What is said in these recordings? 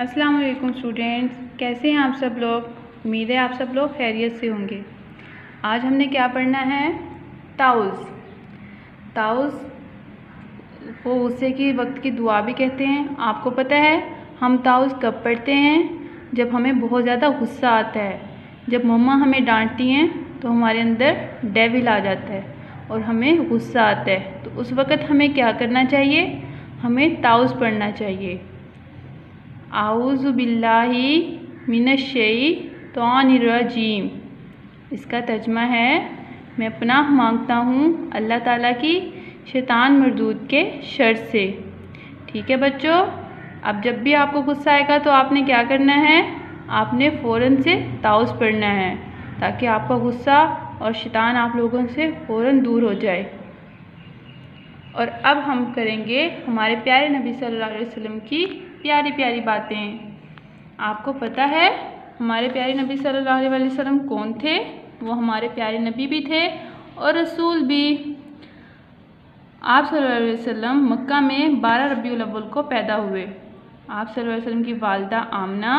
अस्सलाम वालेकुम स्टूडेंट्स, कैसे हैं आप सब लोग? उम्मीद है आप सब लोग खैरियत से होंगे। आज हमने क्या पढ़ना है? ताउस ताउस वो गुस्से की वक्त की दुआ भी कहते हैं। आपको पता है, हम ताउस कब पढ़ते हैं? जब हमें बहुत ज़्यादा गुस्सा आता है। जब मम्मा हमें डांटती हैं तो हमारे अंदर डेविल आ जाता है और हमें गुस्सा आता है। तो उस वक़्त हमें क्या करना चाहिए? हमें ताउस पढ़ना चाहिए। आउज़ बिल्लाही मिनशई तोनरजीम इसका तर्जमा है, मैं पनाह माँगता हूँ अल्लाह ताला की शैतान मरदूद के शर से। ठीक है बच्चों, अब जब भी आपको गुस्सा आएगा तो आपने क्या करना है? आपने फ़ौर से ताउस पढ़ना है, ताकि आपका गुस्सा और शैतान आप लोगों से फ़ौर दूर हो जाए। और अब हम करेंगे हमारे प्यारे नबी सल्लल्लाहु अलैहि वसल्लम की प्यारी प्यारी बातें। आपको पता है, हमारे प्यारे नबी सल्लल्लाहु अलैहि वसल्लम कौन थे? वो हमारे प्यारे नबी भी थे और रसूल भी। आप सल्लल्लाहु अलैहि वसल्लम मक्का में बारह रबी अव्वल को पैदा हुए। आप सल्लल्लाहु अलैहि वसल्लम की वालदा आमना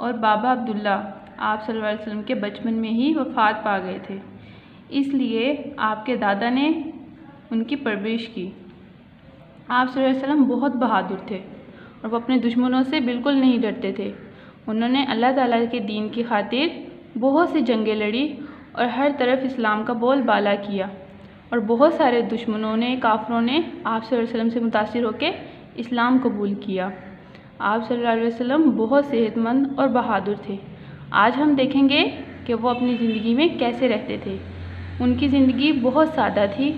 और बाबा अब्दुल्ला आप सल्लल्लाहु अलैहि वसल्लम के बचपन में ही वफ़ात पा गए थे। इसलिए आपके दादा ने उनकी परवरिश की। आप सल्लल्लाहु अलैहि वसल्लम बहुत बहादुर थे। और वो अपने दुश्मनों से बिल्कुल नहीं डरते थे। उन्होंने अल्लाह ताला के दीन की खातिर बहुत सी जंगें लड़ी और हर तरफ़ इस्लाम का बोल बाला किया। और बहुत सारे दुश्मनों ने, काफरों ने आप वसल्लम से मुतासर होकर इस्लाम कबूल किया। आप सल्लल्लाहु अलैहि वसल्लम बहुत सेहतमंद और बहादुर थे। आज हम देखेंगे कि वो अपनी ज़िंदगी में कैसे रहते थे। उनकी ज़िंदगी बहुत सादा थी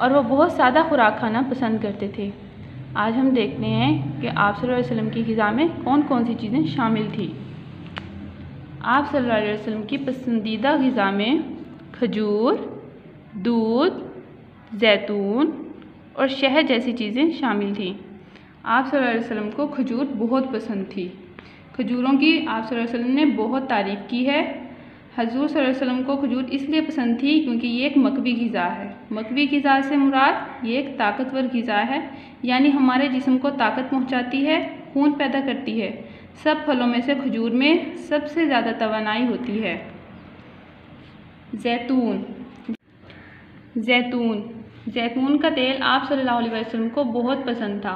और वो बहुत सादा खुराक खाना पसंद करते थे। आज हम देखते हैं कि आप सल्लल्लाहु अलैहि वसल्लम की ग़िज़ा में कौन कौन सी चीज़ें शामिल थी। आप सल्लल्लाहु अलैहि वसल्लम की पसंदीदा ग़िज़ा में खजूर, दूध, जैतून और शहद जैसी चीज़ें शामिल थी। आप सल्लल्लाहु अलैहि वसल्लम को खजूर बहुत पसंद थी। खजूरों की आप सल्लल्लाहु अलैहि वसल्लम ने बहुत तारीफ़ की है। हजूर वसल्लम को खजूर इसलिए पसंद थी क्योंकि ये एक मकवी गज़ा है। मकवी गज़ा से मुराद, ये एक ताकतवर गज़ा है। यानी हमारे जिसम को ताकत पहुँचाती है, खून पैदा करती है। सब फलों में से खजूर में सबसे ज़्यादा तोानाई होती है। जैतून। जैतून। जैतून का तेल आप सल्लल्लाहु अलैहि वसल्लम को बहुत पसंद था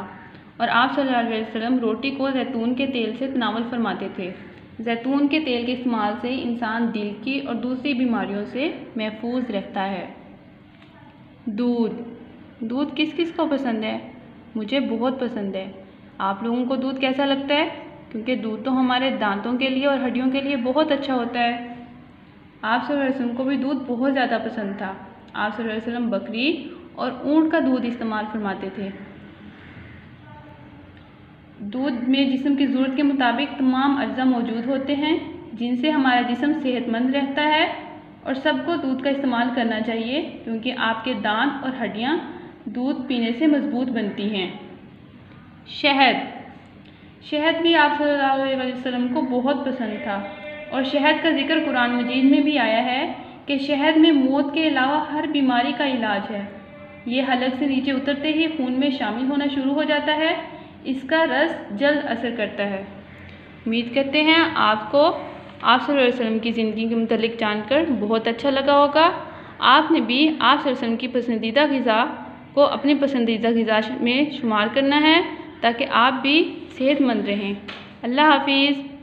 और आप सल्लल्लाहु अलैहि वसल्लम रोटी को जैतून के तेल से तनावल फरमाते थे। जैतून के तेल के इस्तेमाल से इंसान दिल की और दूसरी बीमारियों से महफूज रहता है। दूध। दूध किस किस को पसंद है? मुझे बहुत पसंद है। आप लोगों को दूध कैसा लगता है? क्योंकि दूध तो हमारे दांतों के लिए और हड्डियों के लिए बहुत अच्छा होता है। आप वसल्लम को भी दूध बहुत ज़्यादा पसंद था। आप वसल्लम बकरी और ऊँट का दूध इस्तेमाल फरमाते थे। दूध में जिसम की ज़रूरत के मुताबिक तमाम अज्जा मौजूद होते हैं, जिनसे हमारा जिसम सेहतमंद रहता है और सबको दूध का इस्तेमाल करना चाहिए, क्योंकि आपके दांत और हड्डियाँ दूध पीने से मज़बूत बनती हैं। शहद। शहद भी आप सल्लल्लाहु अलैहि वसल्लम को बहुत पसंद था, और शहद का ज़िक्र कुरान मजीद में भी आया है कि शहद में मौत के अलावा हर बीमारी का इलाज है। ये हलक से नीचे उतरते ही खून में शामिल होना शुरू हो जाता है इसका रस जल्द असर करता है। उम्मीद करते हैं आपको आप वसल्लम की ज़िंदगी के मतलब जानकर बहुत अच्छा लगा होगा। आपने भी आप वसल्लम की पसंदीदा गज़ा को अपनी पसंदीदा गज़ा में शुमार करना है ताकि आप भी सेहतमंद रहें। अल्लाह हाफिज़।